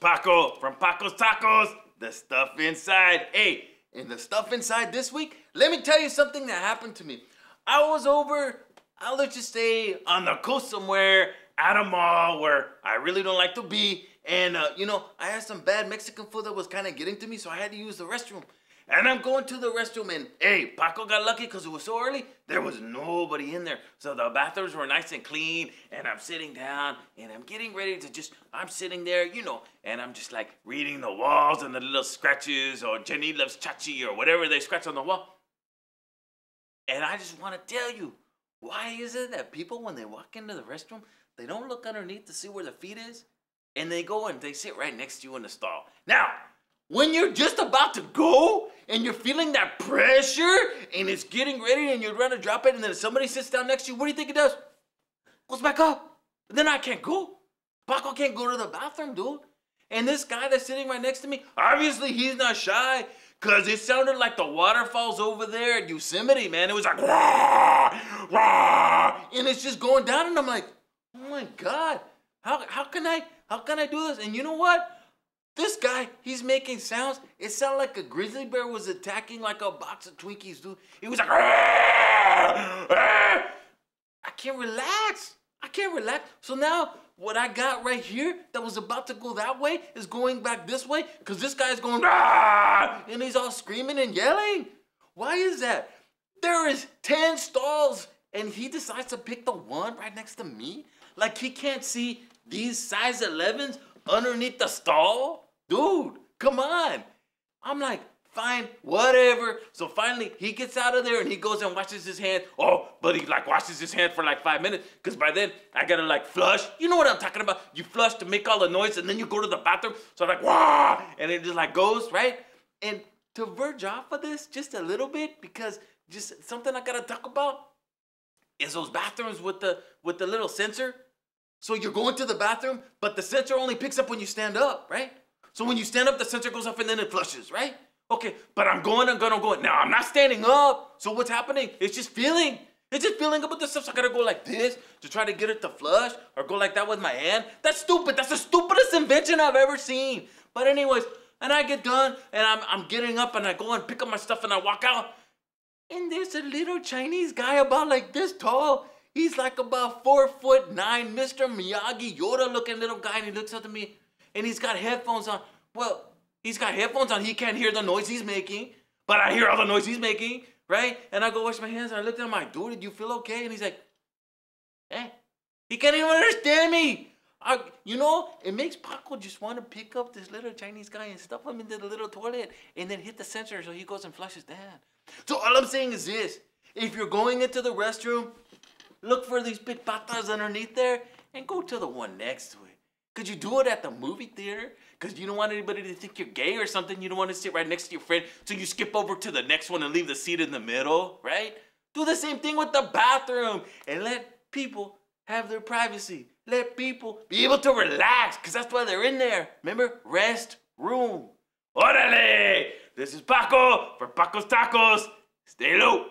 from Paco's Tacos, the stuff inside. Hey, and the stuff inside this week, let me tell you something that happened to me. I was over, I'll let you say, on the coast somewhere at a mall where I really don't like to be. And, uh, you know, I had some bad Mexican food that was kind of getting to me, so I had to use the restroom. And I'm going to the restroom, and hey, Paco got lucky because it was so early. There was nobody in there. So the bathrooms were nice and clean, and I'm sitting down, and I'm getting ready to just, I'm sitting there, you know, and I'm just like reading the walls and the little scratches, or Jenny loves Chachi, or whatever they scratch on the wall. And I just want to tell you, why is it that people, when they walk into the restroom, they don't look underneath to see where the feet is, and they go and they sit right next to you in the stall. Now, when you're just about to go and you're feeling that pressure and it's getting ready and you're going to drop it and then somebody sits down next to you, what do you think it does? Goes back up. Then I can't go. Paco can't go to the bathroom, dude. And this guy that's sitting right next to me, obviously he's not shy because it sounded like the waterfalls over there at Yosemite, man. It was like, rah, rah, and it's just going down and I'm like, oh my God, how, how can I, how can I do this? And you know what? This guy, he's making sounds. It sounded like a grizzly bear was attacking like a box of Twinkies, dude. He was like, "Ah! Ah!" I can't relax. I can't relax. So now what I got right here that was about to go that way is going back this way because this guy's going, "Ah!" and he's all screaming and yelling. Why is that? There is 10 stalls and he decides to pick the one right next to me. Like he can't see these size 11s underneath the stall. Dude, come on. I'm like, fine, whatever. So finally, he gets out of there and he goes and washes his hands. Oh, but he like washes his hands for like five minutes because by then I gotta like flush. You know what I'm talking about? You flush to make all the noise and then you go to the bathroom. So I'm like, wah, and it just like goes, right? And to verge off of this just a little bit because just something I gotta talk about is those bathrooms with the with the little sensor. So you're going to the bathroom, but the sensor only picks up when you stand up, right? So when you stand up, the sensor goes off and then it flushes, right? Okay, but I'm going, I'm gonna go. Now I'm not standing up. So what's happening? It's just feeling. It's just feeling up with the stuff. So I gotta go like this to try to get it to flush or go like that with my hand. That's stupid. That's the stupidest invention I've ever seen. But anyways, and I get done and I'm, I'm getting up and I go and pick up my stuff and I walk out. And there's a little Chinese guy about like this tall. He's like about four foot nine, Mr. Miyagi, Yoda looking little guy, and he looks up at me and he's got headphones on. Well, he's got headphones on. He can't hear the noise he's making, but I hear all the noise he's making, right? And I go wash my hands and I look at him, I'm like, dude, did you feel okay? And he's like, eh. He can't even understand me. I, you know, it makes Paco just want to pick up this little Chinese guy and stuff him into the little toilet and then hit the sensor so he goes and flushes down. So all I'm saying is this. If you're going into the restroom, look for these big patas underneath there and go to the one next to it. Could you do it at the movie theater? Because you don't want anybody to think you're gay or something. You don't want to sit right next to your friend. So you skip over to the next one and leave the seat in the middle, right? Do the same thing with the bathroom and let people have their privacy. Let people be able to relax because that's why they're in there. Remember? Rest room. Orale! This is Paco for Paco's Tacos. Stay low.